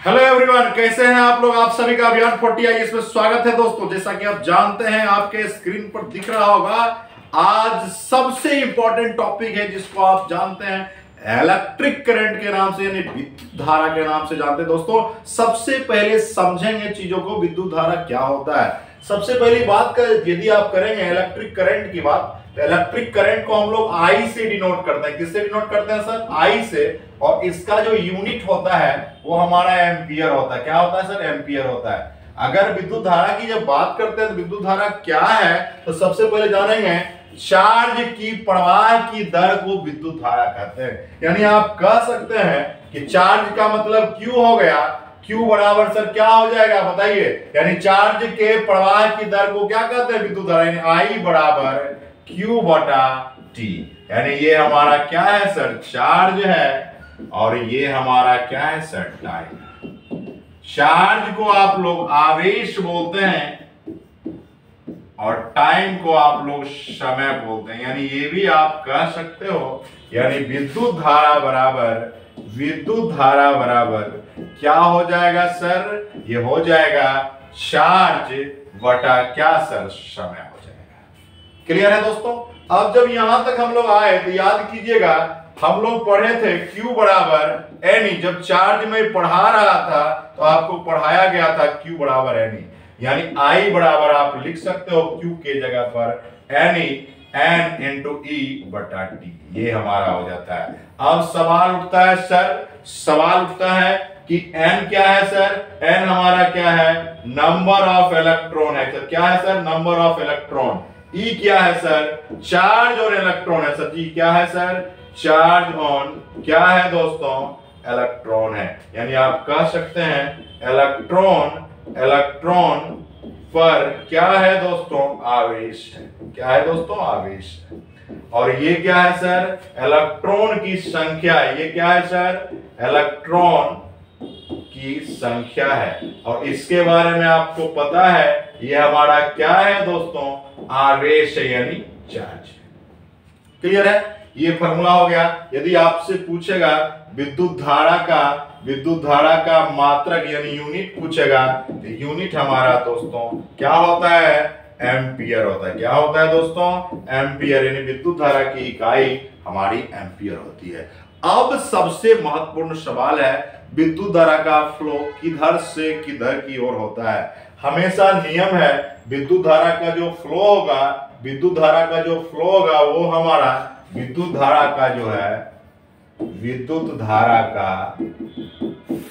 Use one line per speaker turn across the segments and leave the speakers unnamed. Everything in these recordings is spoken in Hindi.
हेलो एवरीवन कैसे हैं आप लोग? आप सभी का अभियान फोर्टी आई इसमें स्वागत है दोस्तों। जैसा कि आप जानते हैं, आपके स्क्रीन पर दिख रहा होगा, आज सबसे इंपॉर्टेंट टॉपिक है जिसको आप जानते हैं इलेक्ट्रिक करंट के नाम से, यानी विद्युत धारा के नाम से जानते हैं दोस्तों। सबसे पहले समझेंगे चीज़ों को, विद्युत धारा क्या होता है। सबसे पहली बात कर यदि आप करेंगे इलेक्ट्रिक करंट की बात तो इलेक्ट्रिक करंट को हम लोग आई से डिनोट करते हैं। किससे डिनोट करते हैं सर आई से। और इसका जो यूनिट होता है, वो हमारा एम्पियर होता है। क्या होता है, सर? एम्पियर होता है। अगर विद्युत धारा की जब बात करते हैं तो विद्युत धारा क्या है? तो सबसे पहले जानेंगे चार्ज की प्रवाह की दर को विद्युत धारा कहते हैं। यानी आप कह सकते हैं कि चार्ज का मतलब क्यू हो गया। क्यू बराबर, सर, क्या हो जाएगा? बताइए। यानी चार्ज के प्रवाह की दर को क्या कहते हैं विद्युत धारा? यानी आई बराबर क्यू बटा टी यानी ये हमारा क्या है, सर? चार्ज है। और ये हमारा क्या है? सर टाइम चार्ज को आप लोग आवेश बोलते हैं और टाइम को आप लोग समय बोलते हैं। यानी ये भी आप कह सकते हो, यानी विद्युत धारा बराबर, विद्युत धारा बराबर क्या हो जाएगा सर? ये हो जाएगा चार्ज बटा क्या सर? समय हो जाएगा। क्लियर है दोस्तों? अब जब यहाँ तक हम लोग आए तो याद कीजिएगा हम लोग पढ़े थे Q बराबर एनी जब चार्ज में पढ़ा रहा था तो आपको पढ़ाया गया था Q बराबर एनी यानी I बराबर आप लिख सकते हो Q के जगह पर एनी एन इंटू ई बटा टी ये हमारा हो जाता है। अब सवाल उठता है, सर, सवाल उठता है कि n क्या है, सर? N हमारा क्या है? नंबर ऑफ़ इलेक्ट्रॉन है। सर क्या है, sir? Number of electron E क्या है, सर? चार्ज और इलेक्ट्रॉन है। सर जी क्या है, सर? चार्ज ऑन क्या है दोस्तों? इलेक्ट्रॉन है। यानी आप कह सकते हैं, इलेक्ट्रॉन इलेक्ट्रॉन पर क्या है दोस्तों? आवेश है। क्या है दोस्तों? आवेश है। और ये क्या है सर? इलेक्ट्रॉन की संख्या। ये क्या है सर? इलेक्ट्रॉन की संख्या है। और इसके बारे में आपको पता है, ये हमारा क्या है दोस्तों? आवेश यानी चार्ज। क्लियर है? ये फॉर्मूला हो गया। यदि आपसे पूछेगा, विद्युत धारा का, विद्युत धारा का मात्रक यानी यूनिट पूछेगा तो यूनिट हमारा दोस्तों, क्या होता है? एम्पियर होता है। क्या होता है दोस्तों? एम्पियर यानी विद्युत धारा की इकाई हमारी एम्पियर होती है। अब सबसे महत्वपूर्ण सवाल है, विद्युत धारा का फ्लो किधर से किधर की ओर होता है। हमेशा नियम है, विद्युत धारा का जो फ्लो होगा, विद्युत धारा का जो फ्लो होगा, वो हमारा विद्युत धारा का जो है विद्युत धारा का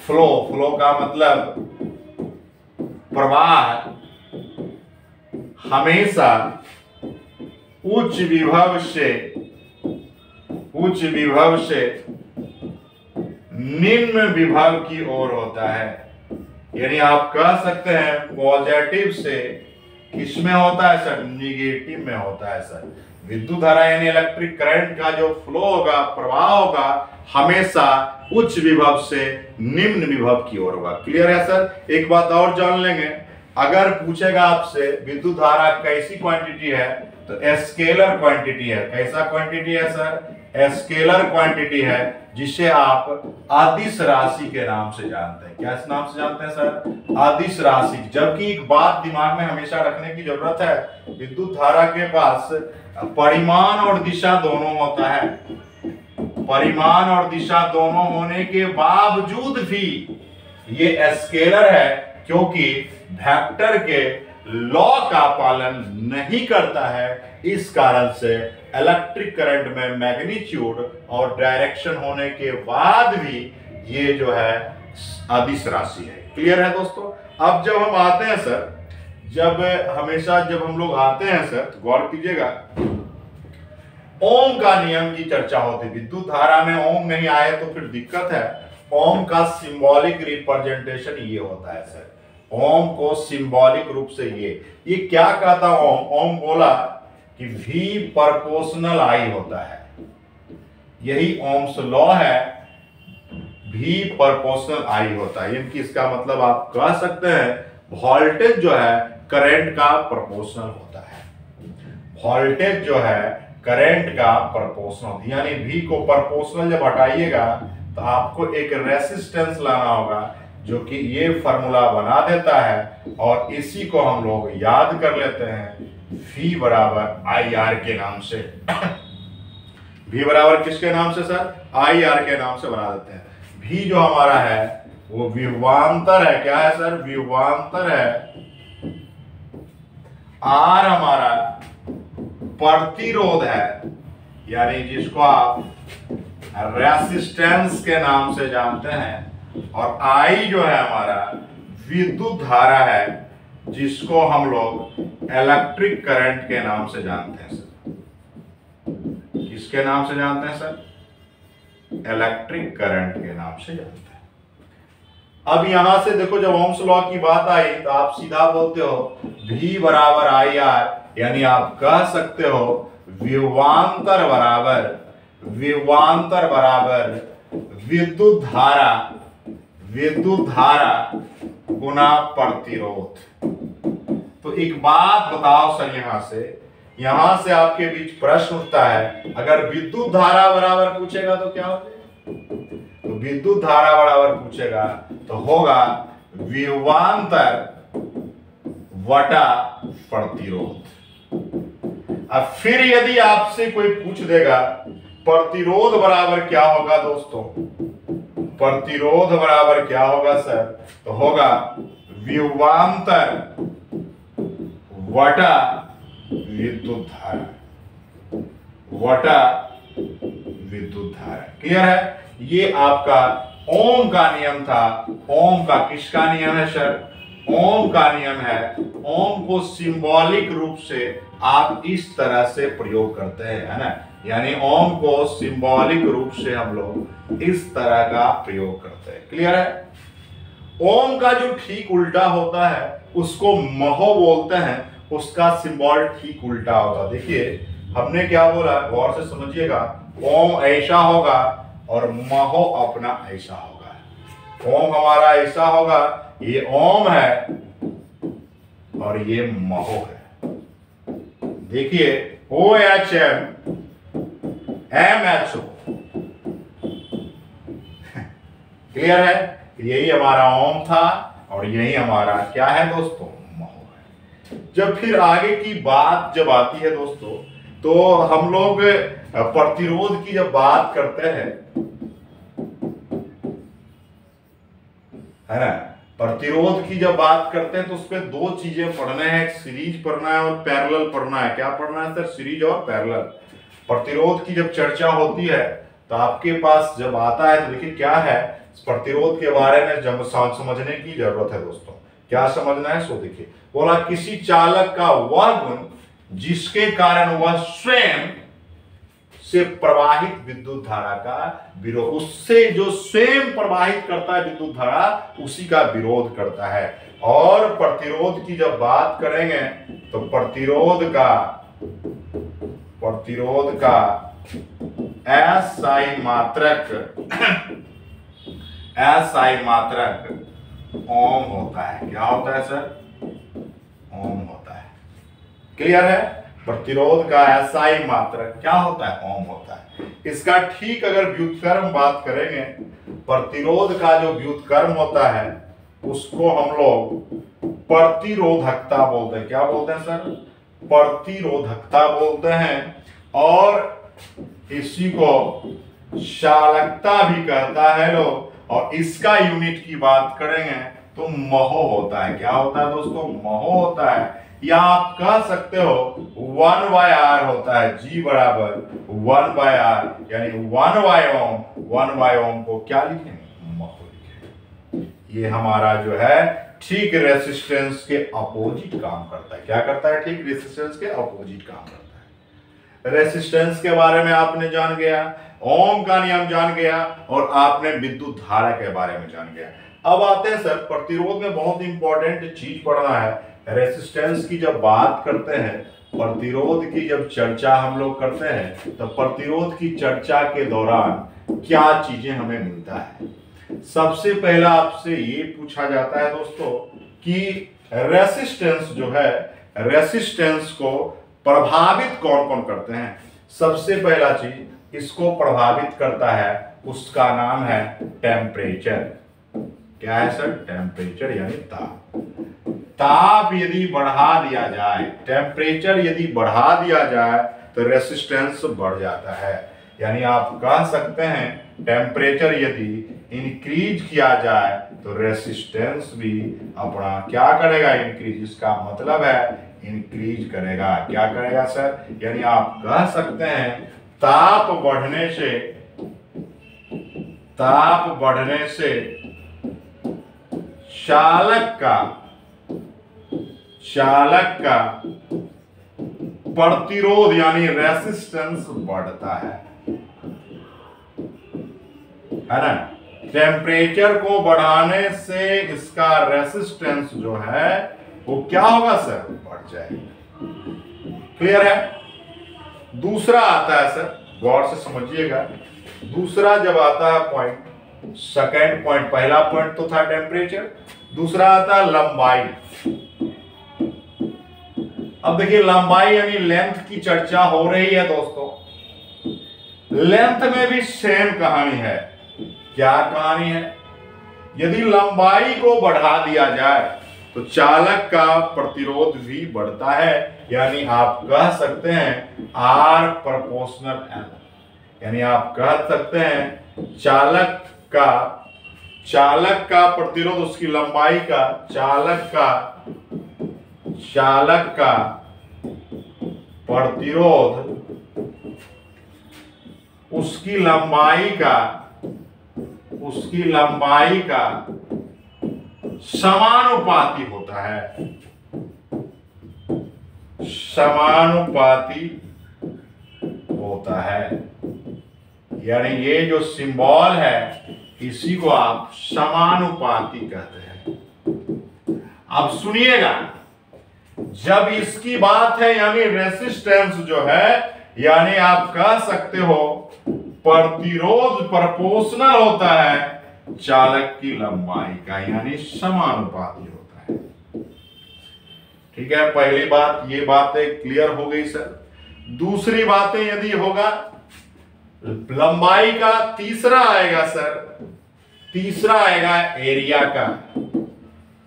फ्लो फ्लो का मतलब प्रवाह हमेशा उच्च विभव से, उच्च विभव से निम्न विभव की ओर होता है। यानी आप कह सकते हैं पॉजिटिव से किसमें होता है सर निगेटिव में होता है सर विद्युत धारा यानी इलेक्ट्रिक करंट का जो फ्लो होगा, प्रवाह होगा, हमेशा उच्च विभव से निम्न विभव की ओर होगा। क्लियर है सर एक बात और जान लेंगे। अगर पूछेगा आपसे विद्युत धारा कैसी क्वांटिटी है तो स्केलर क्वांटिटी है। कैसा क्वांटिटी है सर स्केलर क्वांटिटी है, जिसे आप आदिश राशि के नाम से जानते हैं। क्या इस नाम से जानते हैं, सर? आदिश राशि। जबकि एक बात दिमाग में हमेशा रखने की ज़रूरत है, विद्युत धारा के पास परिमाण और दिशा दोनों होता है। परिमाण और दिशा दोनों होने के बावजूद भी ये स्केलर है, क्योंकि वेक्टर के लॉ का पालन नहीं करता है, इस कारण से इलेक्ट्रिक करंट में मैग्नीट्यूड और डायरेक्शन होने के बाद भी ये जो है, अदिश राशि है। क्लियर है दोस्तों? अब जब हम आते हैं सर जब हमेशा जब हम लोग आते हैं सर तो गौर कीजिएगा, ओम का नियम की चर्चा होती विद्युत धारा में ओम नहीं आए तो फिर दिक्कत है। ओम का सिंबॉलिक रिप्रेजेंटेशन ये होता है सर ओम को सिंबॉलिक रूप से ये। ये क्या कहता ओम ओम बोला कि V प्रपोर्शनल आई होता है। यही ओम्स लॉ है। V प्रपोर्शनल आई होता है। यानी इसका मतलब आप कह सकते हैं वोल्टेज जो है करंट का प्रपोर्शनल होता है। वोल्टेज जो है करंट का प्रपोर्शनल यानी V को प्रपोर्शनल जब हटाइएगा तो आपको एक रेसिस्टेंस लाना होगा। जो कि ये फॉर्मूला बना देता है और इसी को हम लोग याद कर लेते हैं V बराबर आई आर के नाम से। भी बराबर किसके नाम से, सर? आई आर के नाम से बना देते हैं। भी जो हमारा है, वो विवांतर है। क्या है, सर? विवांतर है। आर हमारा प्रतिरोध है, यानी जिसको आप रेसिस्टेंस के नाम से जानते हैं। और आई जो है हमारा, विद्युत धारा है, जिसको हम लोग इलेक्ट्रिक करंट के नाम से जानते हैं सर किसके नाम से जानते हैं सर इलेक्ट्रिक करंट के नाम से जानते हैं। अब यहाँ से देखो, जब ओम्स लॉ की बात आई तो आप सीधा बोलते हो, V बराबर आई आर यानी आप कह सकते हो विवांतर बराबर विवांतर बराबर विद्युत धारा विद्युत धारा गुना प्रतिरोध। तो एक बात बताओ सर यहाँ से। यहाँ से आपके बीच प्रश्न उठता है, अगर विद्युत धारा बराबर पूछेगा तो क्या हो? तो विद्युत धारा बराबर पूछेगा तो होगा विवांतर वटा प्रतिरोध। अब फिर यदि आपसे कोई पूछ देगा, प्रतिरोध बराबर क्या होगा दोस्तों? प्रतिरोध बराबर क्या होगा, सर? तो होगा विवांतर वटा विद्युत धारा वटा विद्युत धारा क्लियर है? ये आपका ओम का नियम था। ओम का किसका नियम है, सर? ओम का नियम है। ओम को सिंबॉलिक रूप से आप इस तरह से प्रयोग करते हैं, है ना? यानी ओम को सिंबॉलिक रूप से हम लोग इस तरह का प्रयोग करते हैं। क्लियर है? ओम का जो ठीक उल्टा होता है, उसको महो बोलते हैं, उसका सिंबल ठीक उल्टा होगा देखिए, हमने क्या बोला? गौर से समझिएगा। ओम ऐसा होगा और महो अपना ऐसा होगा। ओम हमारा ऐसा होगा, ये ओम है और ये महो है। देखिए, O H M M H clear है? यही हमारा ओम था और यही हमारा क्या है दोस्तों? महो है। जब फिर आगे की बात जब आती है दोस्तों तो हम लोग प्रतिरोध की जब बात करते हैं, है ना? प्रतिरोध की जब बात करते हैं तो उसमें दो चीज़ें पढ़ने हैं। एक सीरीज़ पढ़ना है और पैरेलल पढ़ना है। क्या पढ़ना है सर? सीरीज़ और पैरेलल। प्रतिरोध की जब चर्चा होती है तो आपके पास जब आता है तो देखिए क्या है? प्रतिरोध के बारे में जब समझने की ज़रूरत है दोस्तों। क्या समझना है? सो देखिए। बोला, किसी चालक का वह गुण, जिसके कारण वह स्वयं से प्रवाहित विद्युत धारा का विरोध, उससे जो स्वयं प्रवाहित करता है विद्युत धारा, उसी का विरोध करता है। और प्रतिरोध की जब बात करेंगे तो प्रतिरोध का प्रतिरोध का एसआई मात्रक एसआई मात्रक ओम होता है। क्या होता है, सर? ओम होता है। क्लियर है? प्रतिरोध का ऐसा मात्रक, क्या होता है? ओम होता है। इसका ठीक अगर व्युतकर्म बात करेंगे प्रतिरोध का जो व्युतकर्म होता है, उसको हम लोग प्रतिरोधकता बोलते हैं। क्या बोलते हैं, सर? प्रतिरोधकता बोलते हैं, और इसी को चालकता भी कहता है लोग। और इसका यूनिट की बात करेंगे तो महो होता है। क्या होता है दोस्तों? महो होता है। या आप कह सकते हो वन बाय आर होता है। जी बराबर वन बाय आर यानी one by ohm one by ohm को क्या लिखेंगे। ये हमारा जो है ठीक रेसिस्टेंस के अपोजिट काम करता है। क्या करता है? ठीक रेसिस्टेंस के अपोजिट काम करता है। रेसिस्टेंस के बारे में आपने जान गया, ओम का नियम जान गया, और आपने विद्युत धारा के बारे में जान गया। अब आते हैं सर, प्रतिरोध में बहुत इंपॉर्टेंट चीज़ पढ़ना है। रेसिस्टेंस की जब बात करते हैं, प्रतिरोध की जब चर्चा हम लोग करते हैं तो प्रतिरोध की चर्चा के दौरान क्या चीज़ें हमें मिलता है? सबसे पहला आपसे ये पूछा जाता है दोस्तों कि रेसिस्टेंस जो है रेसिस्टेंस को प्रभावित कौन कौन करते हैं? सबसे पहला चीज़ इसको प्रभावित करता है? उसका नाम है टेम्परेचर क्या है सर? टेम्परेचर यानी ताप। ताप यदि बढ़ा दिया जाए टेम्परेचर यदि बढ़ा दिया जाए तो रेसिस्टेंस बढ़ जाता है। यानी आप कह सकते हैं टेम्परेचर यदि इंक्रीज किया जाए तो रेसिस्टेंस भी अपना क्या करेगा? इंक्रीज इसका मतलब है इंक्रीज करेगा। क्या करेगा सर यानी आप कह सकते हैं, ताप बढ़ने से, ताप बढ़ने से चालक का चालक का प्रतिरोध यानी रेसिस्टेंस बढ़ता है। है ना? टेम्परेचर को बढ़ाने से इसका रेसिस्टेंस जो है, वो क्या होगा सर? बढ़ जाएगा। क्लियर है? दूसरा आता है सर, गौर से समझिएगा। दूसरा जब आता है पॉइंट सेकेंड पॉइंट पहला पॉइंट तो था टेम्परेचर दूसरा आता है लंबाई। अब देखिए, लंबाई यानी लेंथ की चर्चा हो रही है दोस्तों। लेंथ में भी सेम कहानी है। क्या कहानी है? यदि लंबाई को बढ़ा दिया जाए तो चालक का प्रतिरोध भी बढ़ता है। यानी आप कह सकते हैं आर प्रपोर्शनल एल यानी आप कह सकते हैं, चालक का चालक का प्रतिरोध उसकी लंबाई का, चालक का चालक का प्रतिरोध उसकी लंबाई का उसकी लंबाई का समानुपाती होता है। समानुपाती होता है। यानी ये जो सिंबल है, इसी को आप समानुपाती कहते हैं। अब सुनिएगा, जब इसकी बात है, यानी रेसिस्टेंस जो है, यानी आप कह सकते हो प्रतिरोध प्रपोर्शनल होता है। चालक की लंबाई का यानी समानुपाती होता है। ठीक है, पहली बात, ये बातें क्लियर हो गई सर दूसरी बातें यदि होगा, लंबाई का तीसरा आएगा सर तीसरा आएगा एरिया का।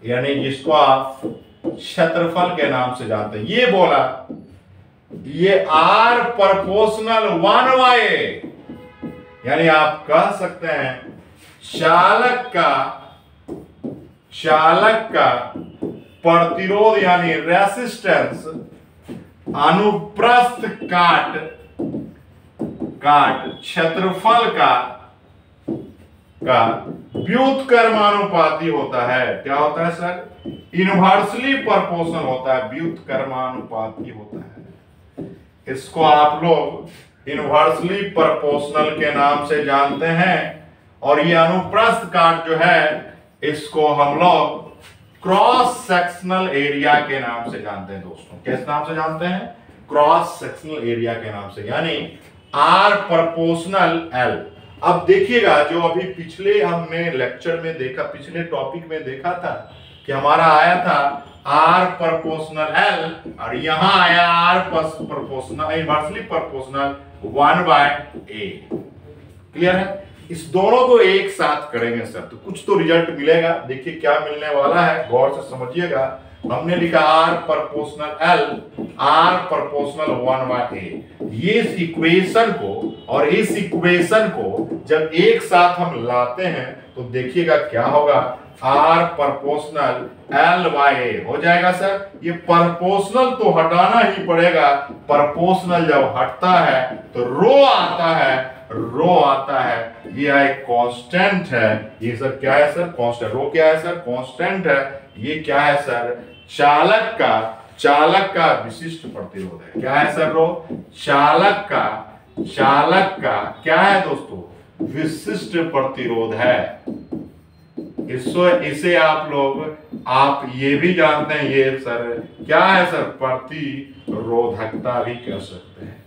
यानी जिसको आप क्षेत्रफल के नाम से जानते हैं। ये बोला, ये आर प्रपोर्शनल वन वाई यानी आप कह सकते हैं, चालक का चालक का प्रतिरोध यानी रेसिस्टेंस अनुप्रस्थ काट काट, क्षेत्रफल का का व्युत्कर्मानुपाती होता है। क्या होता है सर? इनवर्सली प्रपोर्शनल होता है, व्युत्कर्मानुपाती होता है। इसको आप लोग इनवर्सली प्रोपोर्शनल के नाम से जानते हैं। और ये अनुप्रस्थ काट जो है, इसको हम लोग क्रॉस सेक्शनल एरिया के नाम से जानते हैं दोस्तों। किस नाम से जानते हैं? क्रॉस सेक्शनल एरिया के नाम से। यानी आर प्रोपोर्शनल एल अब देखिएगा, जो अभी पिछले हमने लेक्चर में देखा, पिछले टॉपिक में देखा था कि हमारा आया था आर प्रपोर्शनल एल और यहाँ आया R proportional inversely proportional one by A clear है? इस दोनों को एक साथ करेंगे सर तो कुछ तो रिज़ल्ट मिलेगा। देखिए क्या मिलने वाला है। गौर से समझिएगा। हमने लिखा R proportional L R proportional one by A ये इक्वेशन को और इस इक्वेशन को जब एक साथ हम लाते हैं तो देखिएगा क्या होगा। आर प्रपोर्शनल एल वाई हो जाएगा सर, ये प्रपोर्शनल तो हटाना ही पड़ेगा। प्रपोर्शनल जब हटता है तो रो आता है, रो आता है। ये एक कांस्टेंट है। ये सर क्या है सर? कांस्टेंट। रो क्या है सर? कांस्टेंट है। ये क्या है सर? चालक का चालक का विशिष्ट प्रतिरोध है। क्या है सर रो? चालक का चालक का। क्या है दोस्तों? विशिष्ट प्रतिरोध है। इसको इसे आप लोग, आप ये भी जानते हैं, ये सर, क्या है सर? प्रतिरोधकता भी कह सकते हैं।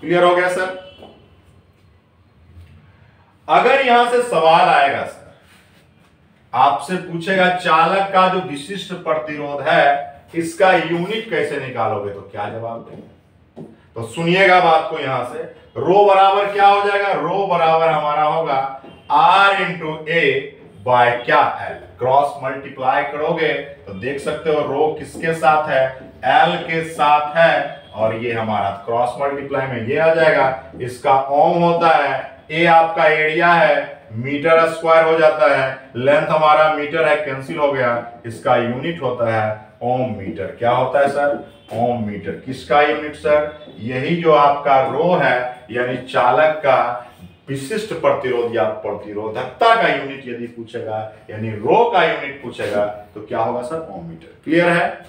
क्लियर हो गया सर? अगर यहाँ से सवाल आएगा सर, आपसे पूछेगा, चालक का जो विशिष्ट प्रतिरोध है, इसका यूनिट कैसे निकालोगे? तो क्या जवाब देंगे? तो सुनिएगा बात को यहाँ से। रो बराबर क्या हो जाएगा? रो बराबर हमारा होगा आर इंटू ए बाय क्या एल क्रॉस मल्टीप्लाई करोगे तो देख सकते हो रो किसके साथ है? एल के साथ है, और ये हमारा क्रॉस मल्टीप्लाई में ये आ जाएगा। इसका ओम होता है ए आपका एरिया है मीटर स्क्वायर हो जाता है। लेंथ हमारा मीटर है कैंसिल हो गया। इसका यूनिट होता है ओम मीटर क्या होता है सर ओम मीटर किसका यूनिट सर यही जो आपका रो है, यानी चालक का विशिष्ट प्रतिरोध या प्रतिरोधकता का यूनिट यदि पूछेगा, यानी रो का यूनिट पूछेगा तो क्या होगा सर? ओम मीटर क्लियर है?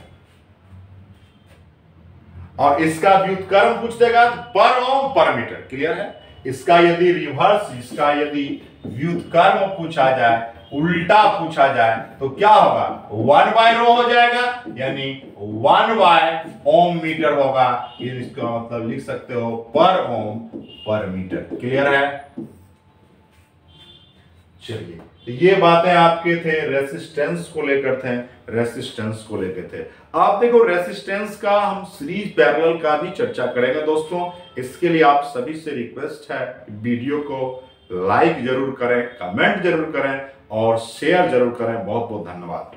और इसका व्युतकर्म पूछ देगा तो पर ओम पर मीटर क्लियर है? इसका यदि रिवर्स इसका यदि व्युतकर्म पूछा जाए उल्टा पूछा जाए तो क्या होगा? वन बाय रो हो जाएगा, यानी वन बाय ओम मीटर होगा। इसका मतलब लिख सकते हो पर ओम पर मीटर क्लियर है? चलिए तो ये बातें आपके थे रेसिस्टेंस को लेकर थे रेसिस्टेंस को लेकर थे। आप देखो रेसिस्टेंस का हम सीरीज़ पैरेलल का भी चर्चा करेंगे दोस्तों। इसके लिए आप सभी से रिक्वेस्ट है वीडियो को लाइक ज़रूर करें कमेंट ज़रूर करें। और शेयर ज़रूर करें। बहुत बहुत धन्यवाद।